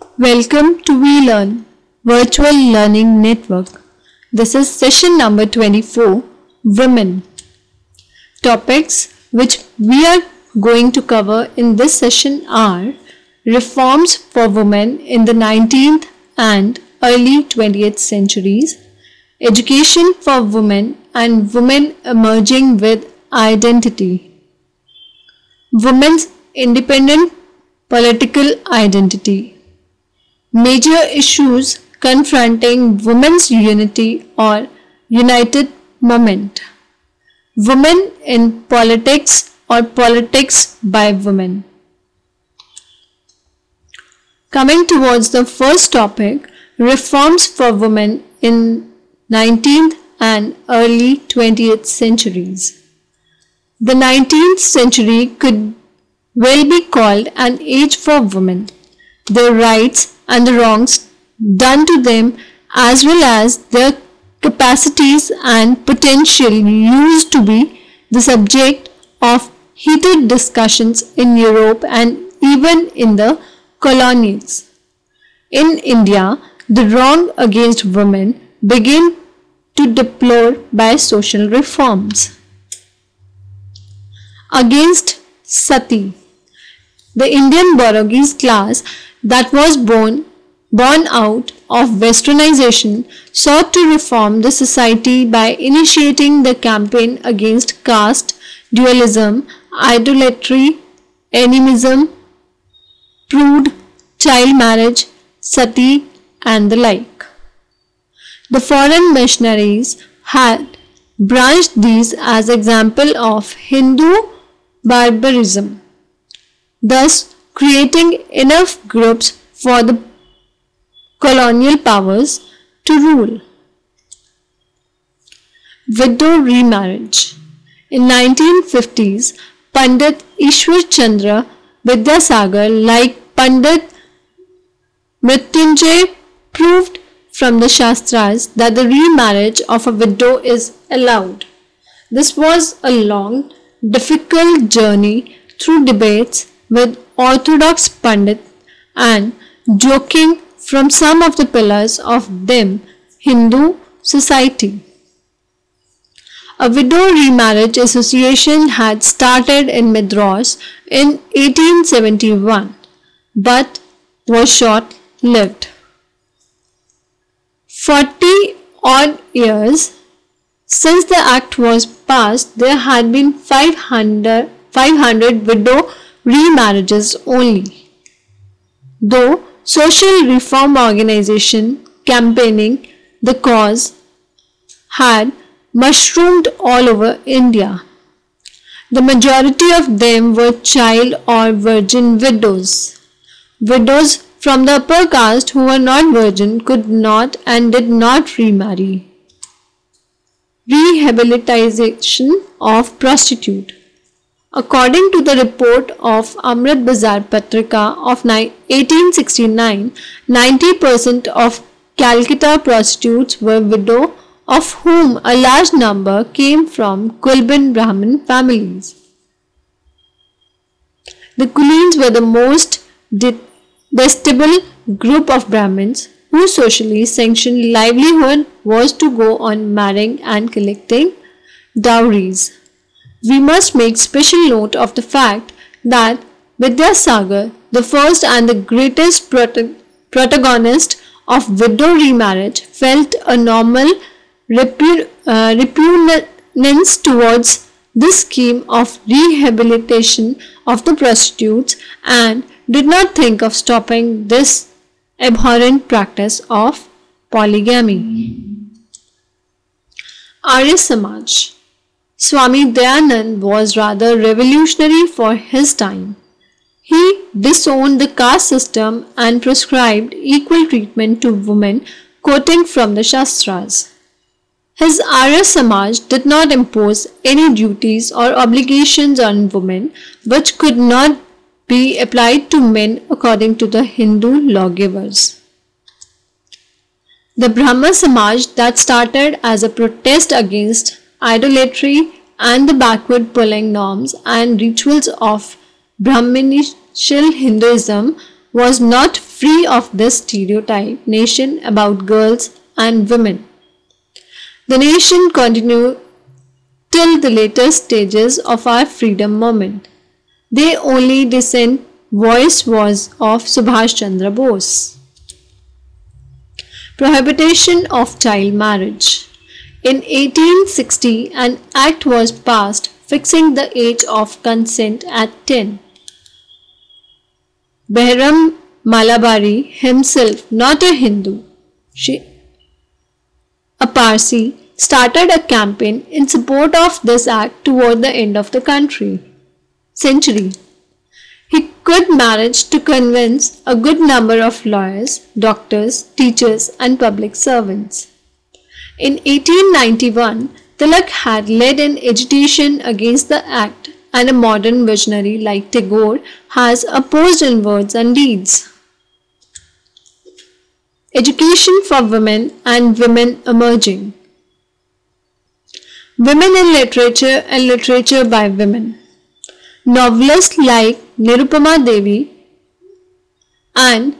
Welcome to WeLearn Virtual Learning Network. This is session number 24 Women. Topics which we are going to cover in this session are reforms for women in the 19th and early 20th centuries, education for women and women emerging with identity, women's independent political identity, major issues confronting women's unity or united movement, women in politics or politics by women. Coming towards the first topic, reforms for women in 19th and early 20th centuries. The 19th century could well be called an age for women. Their rights and the wrongs done to them as well as their capacities and potential used to be the subject of heated discussions in Europe and even in the colonies. In India, the wrong against women began to deplore by social reforms. Against Sati, the Indian Portuguese class that was born born out of westernization sought to reform the society by initiating the campaign against caste dualism, idolatry, animism, purdah, child marriage, sati, and the like. The foreign missionaries had branched these as example of Hindu barbarism, thus creating enough groups for the colonial powers to rule. Widow remarriage. In 1950s, Pandit Ishwar Chandra Vidyasagar like Pandit Mrityunjay proved from the Shastras that the remarriage of a widow is allowed. This was a long, difficult journey through debates with orthodox Pandit and joking from some of the pillars of them Hindu society. A widow remarriage association had started in Madras in 1871 but was short lived. 40 odd years since the act was passed, there had been 500, 500 widow remarriages only. Though social reform organization campaigning the cause had mushroomed all over India. The majority of them were child or virgin widows. Widows from the upper caste who were not virgin could not and did not remarry. Rehabilitation of prostitute. According to the report of Amrit Bazar Patrika of 1869, 90% of Calcutta prostitutes were widow of whom a large number came from Kulin Brahmin families. The Kulins were the most detestable group of Brahmins whose socially sanctioned livelihood was to go on marrying and collecting dowries. We must make special note of the fact that Vidyasagar, the first and the greatest protagonist of widow remarriage, felt a normal uh, repugnance towards this scheme of rehabilitation of the prostitutes and did not think of stopping this abhorrent practice of polygamy. Arya Samaj Swami Dayanand was rather revolutionary for his time. He disowned the caste system and prescribed equal treatment to women, quoting from the Shastras. His Arya Samaj did not impose any duties or obligations on women which could not be applied to men according to the Hindu lawgivers. The Brahma Samaj that started as a protest against idolatry, and the backward pulling norms and rituals of Brahminical Hinduism was not free of this stereotype nation about girls and women. The nation continued till the later stages of our freedom movement. The only dissent voice was of Subhash Chandra Bose. Prohibition of child marriage. In 1860, an act was passed fixing the age of consent at 10. Behram Malabari himself, not a Hindu, she, a Parsi, started a campaign in support of this act toward the end of the country century. He could manage to convince a good number of lawyers, doctors, teachers, and public servants. In 1891, Tilak had led an agitation against the act, and a modern visionary like Tagore has opposed in words and deeds. Education for women and women emerging. Women in literature and literature by women. Novelists like Nirupama Devi and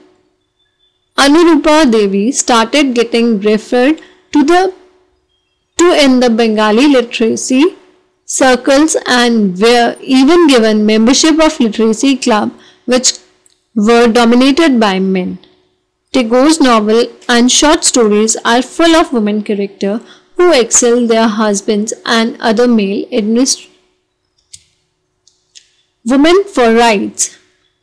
Anurupa Devi started getting referred to the to in the Bengali literacy circles and were even given membership of literacy club which were dominated by men. Tagore's novel and short stories are full of women character who excel their husbands and other male administrators. Women for Rights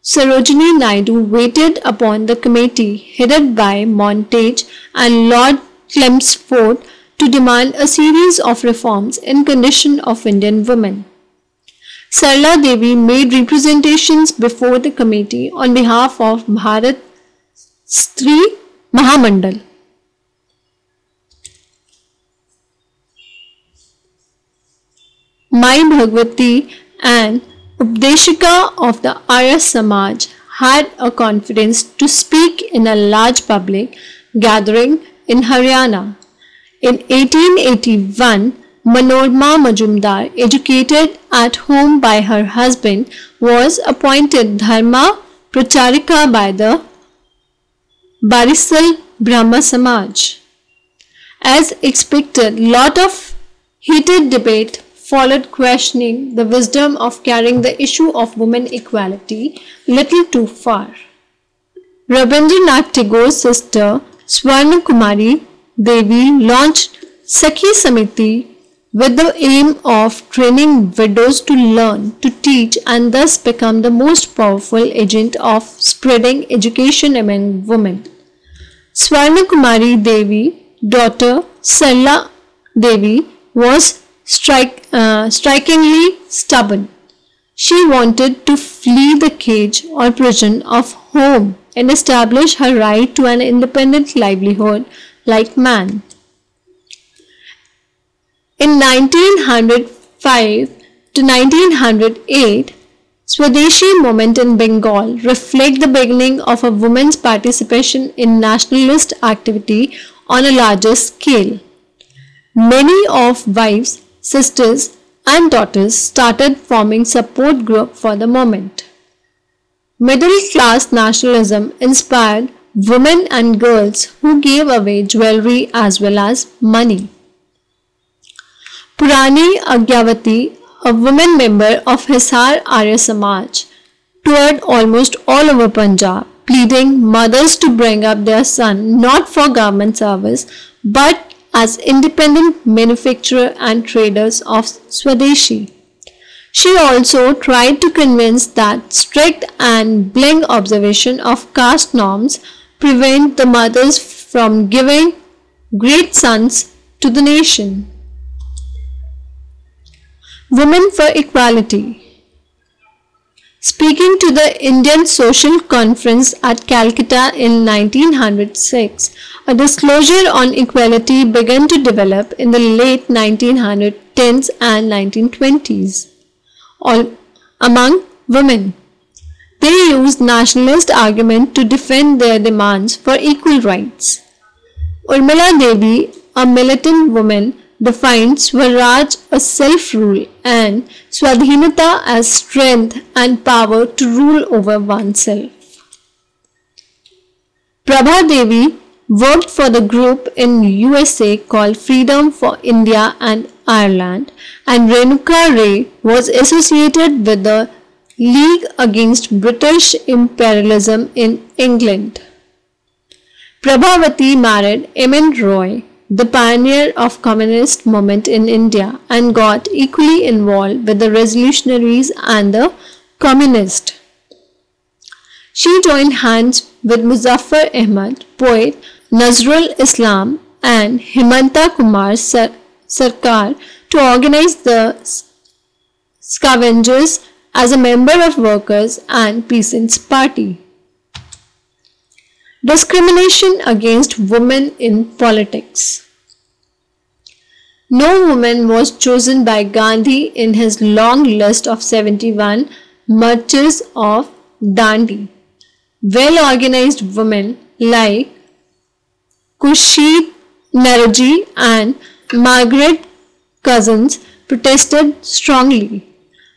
Sarojini Naidu waited upon the committee headed by Montagu and Lord Chelmsford to demand a series of reforms in condition of Indian women. Sarla Devi made representations before the committee on behalf of Bharat Stri Mahamandal. Mai Bhagwati and Updeshika of the Arya Samaj had a confidence to speak in a large public gathering in Haryana. In 1881, Manorma Majumdar, educated at home by her husband, was appointed Dharma Pracharika by the Barisal Brahma Samaj. As expected, lot of heated debate followed questioning the wisdom of carrying the issue of women equality little too far. Rabindranath Tagore's sister Swarna Kumari Devi launched Sakhi Samiti with the aim of training widows to learn, to teach and thus become the most powerful agent of spreading education among women. Swarna Kumari Devi, daughter Sarla Devi, was uh, strikingly stubborn. She wanted to flee the cage or prison of home and establish her right to an independent livelihood like man. In 1905 to 1908, Swadeshi movement in Bengal reflect the beginning of a woman's participation in nationalist activity on a larger scale. Many of wives sisters and daughters started forming support group for the moment. Middle class nationalism inspired women and girls who gave away jewelry as well as money. Purani Agyavati, a woman member of Hisar Arya Samaj, toured almost all over Punjab, pleading mothers to bring up their son not for government service but as independent manufacturer and traders of Swadeshi. She also tried to convince that strict and bling observation of caste norms prevent the mothers from giving great sons to the nation. Women for Equality Speaking to the Indian Social Conference at Calcutta in 1906, a disclosure on equality began to develop in the late 1910s and 1920s all among women. They used nationalist argument to defend their demands for equal rights. Urmila Devi, a militant woman, defined Swaraj as self-rule and Swadhinata as strength and power to rule over oneself. Prabha Devi worked for the group in USA called Freedom for India and Ireland and Renuka Ray was associated with the League Against British Imperialism in England. Prabhavati married M.N. Roy, the pioneer of communist movement in India and got equally involved with the revolutionaries and the communists. She joined hands with Muzaffar Ahmad, poet Nazrul Islam and Himanta Kumar Sar- Sarkar to organize the scavengers as a member of Workers and Peasants Party. Discrimination against women in politics. No woman was chosen by Gandhi in his long list of 71 marches of Dandi. Well organized women like Khurshid Naoroji and Margaret Cousins protested strongly,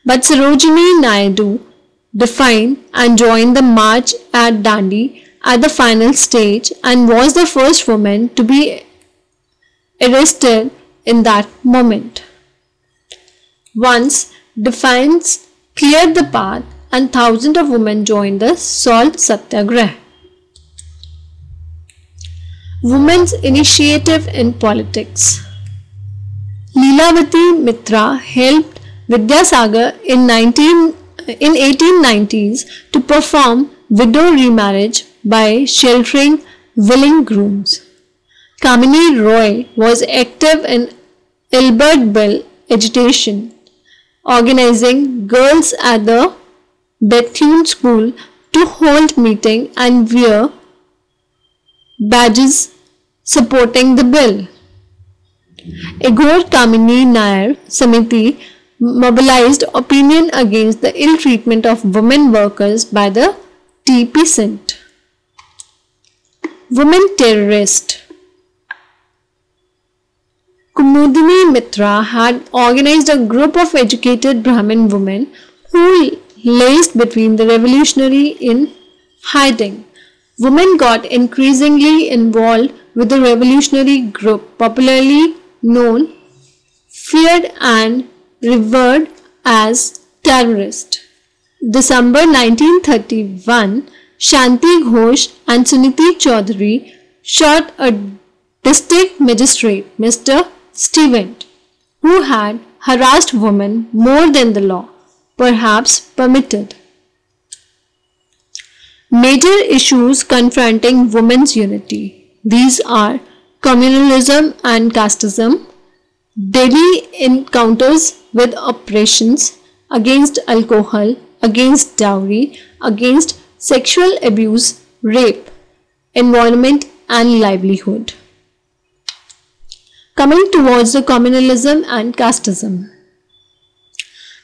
but Sarojini Naidu defined and joined the march at Dandi at the final stage and was the first woman to be arrested in that moment. Once defiance cleared the path and thousands of women joined the salt satyagraha. Women's Initiative in Politics Leelavati Mitra helped Vidyasagar in, 19, in 1890s to perform widow remarriage by sheltering willing grooms. Kamini Roy was active in Ilbert Bill agitation, organizing girls at the Bethune School to hold meeting and wear badges supporting the bill. Igor Kamini Nair Samiti mobilized opinion against the ill treatment of women workers by the TP Sint. Women terrorist Kumudini Mitra had organized a group of educated Brahmin women who laced between the revolutionary in hiding women got increasingly involved with the revolutionary group popularly known, feared and revered as terrorist. December 1931, Shanti Ghosh and Suniti Chaudhary shot a district magistrate, Mr. Stevens, who had harassed women more than the law, perhaps permitted. Major issues confronting women's unity. These are communalism and casteism, daily encounters with oppressions against alcohol, against dowry, against sexual abuse, rape, environment and livelihood. Coming towards the communalism and casteism.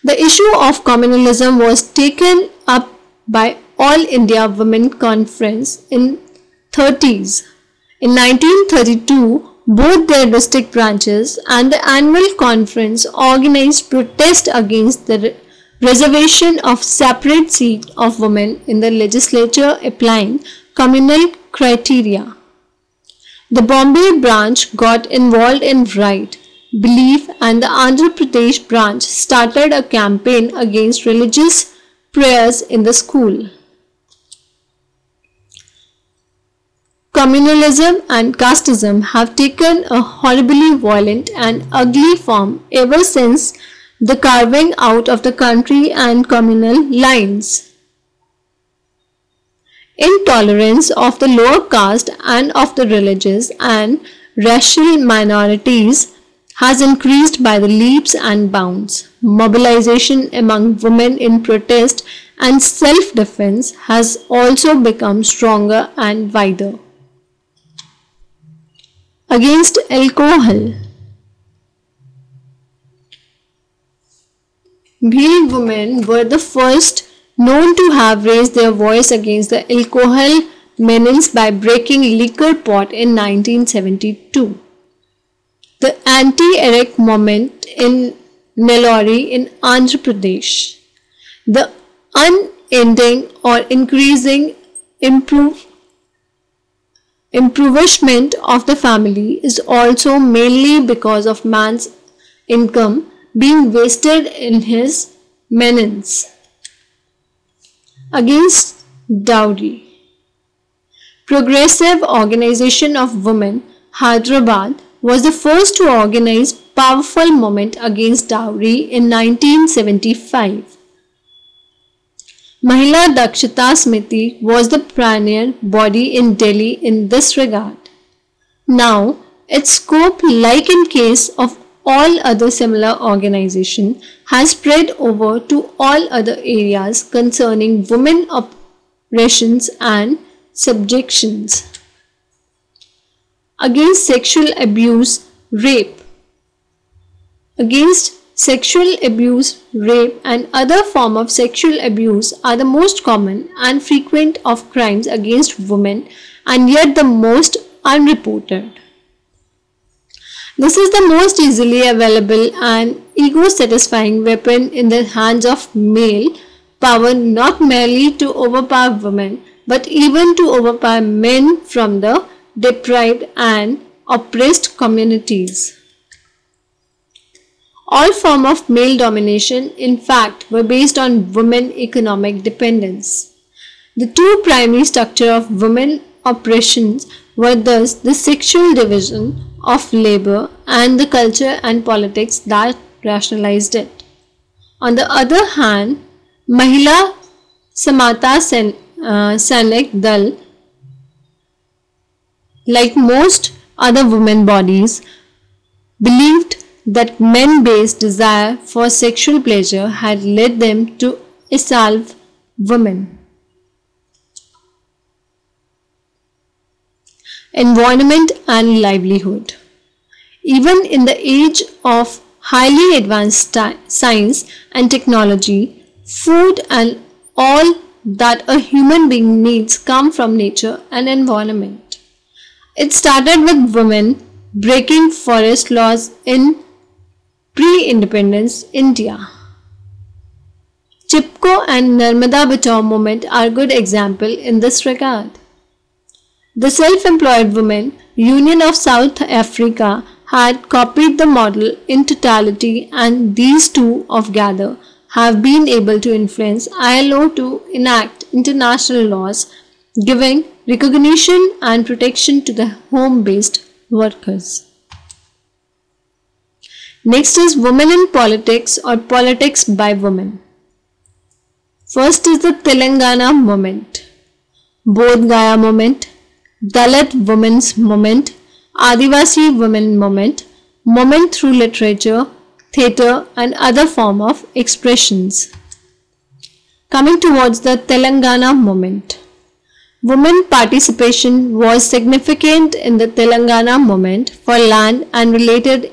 The issue of communalism was taken up by all India Women Conference in 30s. In 1932, both their district branches and the annual conference organized protest against the reservation of separate seat of women in the legislature applying communal criteria. The Bombay branch got involved in right, belief and the Andhra Pradesh branch started a campaign against religious prayers in the school. Communalism and casteism have taken a horribly violent and ugly form ever since the carving out of the country and communal lines. Intolerance of the lower caste and of the religious and racial minorities has increased by the leaps and bounds. Mobilization among women in protest and self-defense has also become stronger and wider against alcohol. Bhil women were the first known to have raised their voice against the alcohol menace by breaking liquor pot in 1972. The anti-arrack movement in Nellore in Andhra Pradesh. The unending or increasing improve impoverishment of the family is also mainly because of man's income being wasted in his maintenance. Against dowry. Progressive Organization of Women, Hyderabad, was the first to organize powerful movement against dowry in 1975. Mahila Dakshata Smiti was the pioneer body in Delhi in this regard. Now, its scope, like in case of all other similar organizations, has spread over to all other areas concerning women oppressions and subjections. Against sexual abuse, rape. Against sexual abuse, rape and other form of sexual abuse are the most common and frequent of crimes against women and yet the most unreported. This is the most easily available and ego-satisfying weapon in the hands of male power not merely to overpower women but even to overpower men from the deprived and oppressed communities. All form of male domination in fact were based on women economic dependence. The two primary structure of women oppressions were thus the sexual division of labor and the culture and politics that rationalized it. On the other hand, Mahila Samata Sen uh, Dal, like most other women bodies, believed that men-based desire for sexual pleasure had led them to assault women. Environment and livelihood. Even in the age of highly advanced science and technology, food and all that a human being needs come from nature and environment. It started with women breaking forest laws in pre-independence India. Chipko and Narmada Bachao movement are good example in this regard. The self-employed women Union of South Africa had copied the model in totality and these two of gather have been able to influence ILO to enact international laws giving recognition and protection to the home-based workers. Next is Women in Politics or Politics by Women. First is the Telangana movement, Bodh Gaya movement, Dalit women's movement, Adivasi women movement, movement through literature, theatre and other form of expressions. Coming towards the Telangana movement. Women participation was significant in the Telangana movement for land and related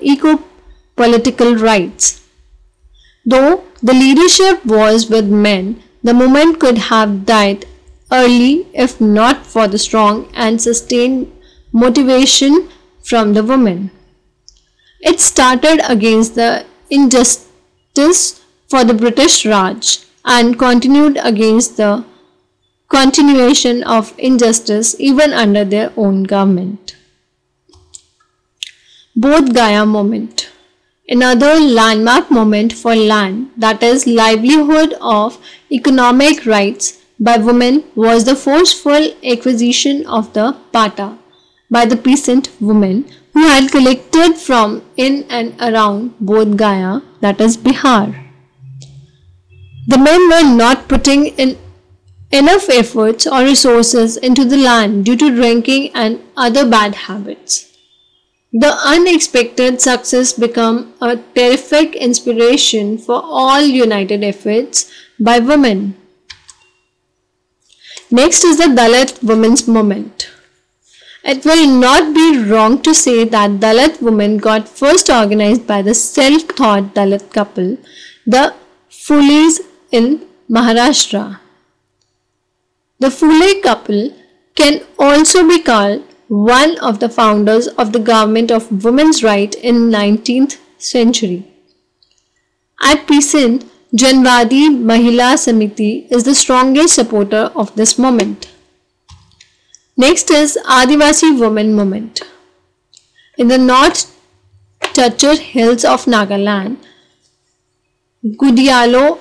eco-political rights. Though the leadership was with men, the movement could have died early if not for the strong and sustained motivation from the women. It started against the injustice for the British Raj and continued against the continuation of injustice even under their own government. Bodh Gaya movement Another landmark moment for land, that is livelihood of economic rights by women was the forceful acquisition of the pata by the peasant women who had collected from in and around Bodh Gaya, that is Bihar. The men were not putting in enough efforts or resources into the land due to drinking and other bad habits. The unexpected success became a terrific inspiration for all united efforts by women. Next is the Dalit women's movement. It will not be wrong to say that Dalit women got first organized by the self-taught Dalit couple, the Phules in Maharashtra. The Phule couple can also be called one of the founders of the government of women's right in 19th century. At present, Janvadi Mahila Samiti is the strongest supporter of this movement. Next is Adivasi Women Movement. In the North Cachar Hills of Nagaland, Gaidinliu,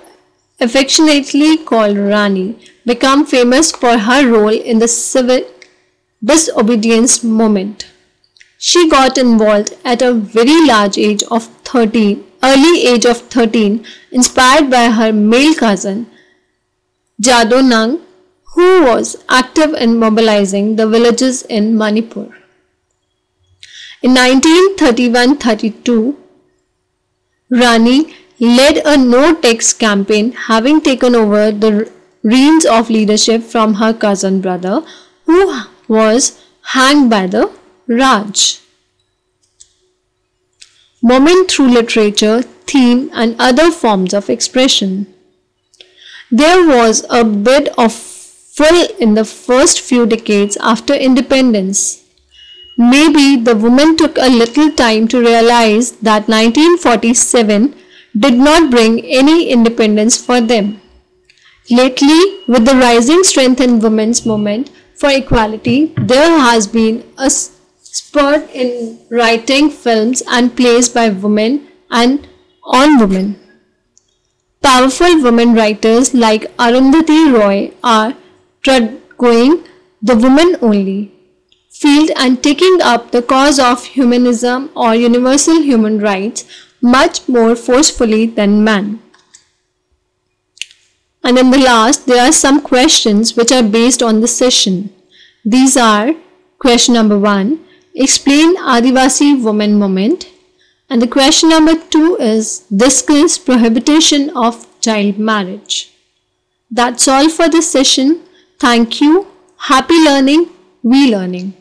affectionately called Rani, became famous for her role in the civil disobedience movement. She got involved at a very large age of 13, early age of 13, inspired by her male cousin, Jadonang, who was active in mobilizing the villages in Manipur. In 1931-32, Rani led a no-tax campaign having taken over the reins of leadership from her cousin brother who was hanged by the Raj. Moment through literature, theme and other forms of expression. There was a bit of full in the first few decades after independence. Maybe the women took a little time to realize that 1947 did not bring any independence for them. Lately, with the rising strength in women's movement for equality, there has been a spurt in writing films and plays by women and on women. Powerful women writers like Arundhati Roy are going the woman only field and taking up the cause of humanism or universal human rights much more forcefully than men. And in the last, there are some questions which are based on the session. These are question number one, explain Adivasi woman movement. And the question number two is discuss prohibition of child marriage. That's all for this session. Thank you. Happy learning. We learning.